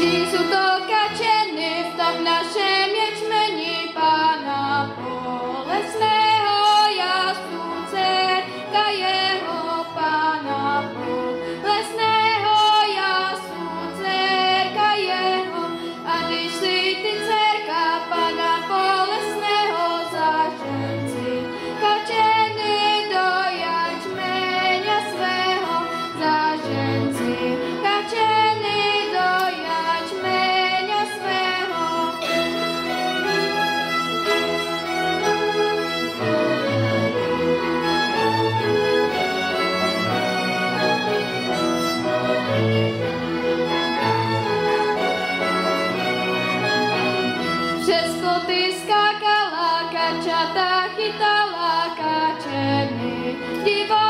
X, o Přes ploty skákala kačata, chytala kačeny. Divá